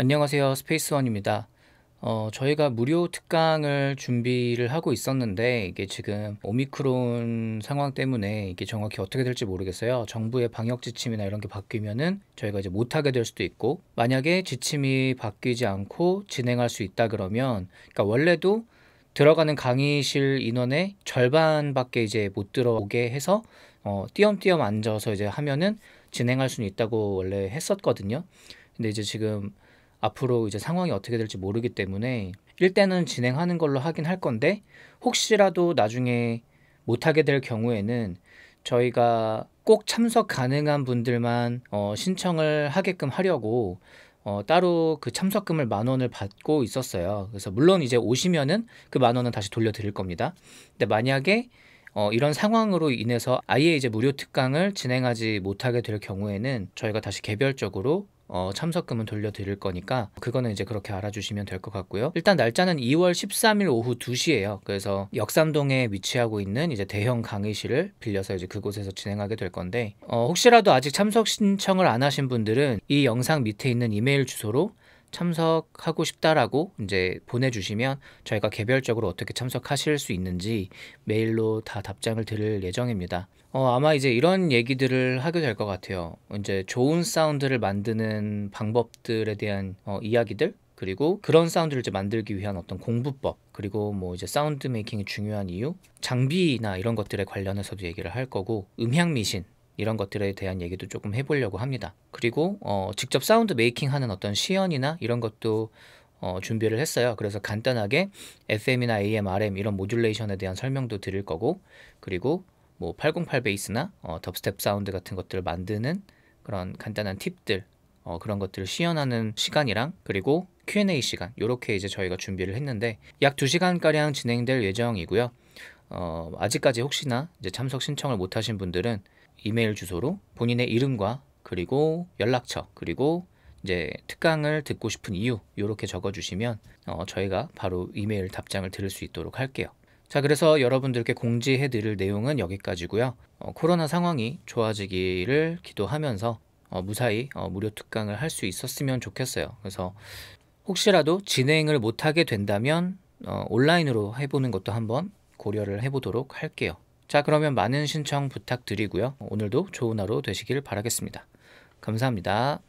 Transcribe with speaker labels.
Speaker 1: 안녕하세요. 스페이스원입니다. 어, 저희가 무료 특강을 준비를 하고 있었는데 이게 지금 오미크론 상황 때문에 이게 정확히 어떻게 될지 모르겠어요. 정부의 방역 지침이나 이런 게 바뀌면은 저희가 이제 못 하게 될 수도 있고 만약에 지침이 바뀌지 않고 진행할 수 있다 그러면 그러니까 원래도 들어가는 강의실 인원의 절반밖에 이제 못 들어오게 해서 어, 띄엄띄엄 앉아서 이제 하면은 진행할 수는 있다고 원래 했었거든요. 근데 이제 지금 앞으로 이제 상황이 어떻게 될지 모르기 때문에 일단은 진행하는 걸로 하긴 할 건데 혹시라도 나중에 못하게 될 경우에는 저희가 꼭 참석 가능한 분들만 어, 신청을 하게끔 하려고 어, 따로 그 참석금을 만 원을 받고 있었어요. 그래서 물론 이제 오시면은 그 만 원은 다시 돌려드릴 겁니다. 근데 만약에 어, 이런 상황으로 인해서 아예 이제 무료 특강을 진행하지 못하게 될 경우에는 저희가 다시 개별적으로 어, 참석금은 돌려드릴 거니까 그거는 이제 그렇게 알아주시면 될 것 같고요. 일단 날짜는 2월 13일 오후 2시예요. 그래서 역삼동에 위치하고 있는 이제 대형 강의실을 빌려서 이제 그곳에서 진행하게 될 건데 어, 혹시라도 아직 참석 신청을 안 하신 분들은 이 영상 밑에 있는 이메일 주소로 참석하고 싶다라고 이제 보내주시면 저희가 개별적으로 어떻게 참석하실 수 있는지 메일로 다 답장을 드릴 예정입니다. 어, 아마 이제 이런 얘기들을 하게 될 것 같아요. 이제 좋은 사운드를 만드는 방법들에 대한 어, 이야기들 그리고 그런 사운드를 이제 만들기 위한 어떤 공부법 그리고 뭐 이제 sound making이 중요한 이유 장비나 이런 것들에 관련해서도 얘기를 할 거고 음향 미신 이런 것들에 대한 얘기도 조금 해보려고 합니다. 그리고 어, 직접 sound making 하는 어떤 시연이나 이런 것도 어, 준비를 했어요. 그래서 간단하게 FM이나 AM, RM 이런 modulation에 대한 설명도 드릴 거고 그리고 뭐 808 베이스나 어, dubstep 사운드 같은 것들을 만드는 그런 간단한 팁들 어, 그런 것들을 시연하는 시간이랑 그리고 Q&A 시간 이렇게 이제 저희가 준비를 했는데 약 2시간 가량 진행될 예정이고요. 어, 아직까지 혹시나 이제 참석 신청을 못 하신 분들은 이메일 주소로 본인의 이름과 그리고 연락처 그리고 이제 특강을 듣고 싶은 이유 이렇게 적어주시면 어, 저희가 바로 이메일 답장을 드릴 수 있도록 할게요. 자 그래서 여러분들께 공지해 드릴 내용은 여기까지고요. 어, 코로나 상황이 좋아지기를 기도하면서 어, 무사히 어, 무료 특강을 할 수 있었으면 좋겠어요. 그래서 혹시라도 진행을 못하게 된다면 어, 온라인으로 해보는 것도 한번 고려를 해보도록 할게요. 자, 그러면 많은 신청 부탁드리고요. 오늘도 좋은 하루 되시길 바라겠습니다. 감사합니다.